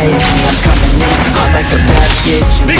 I'm coming in. I like the basket. You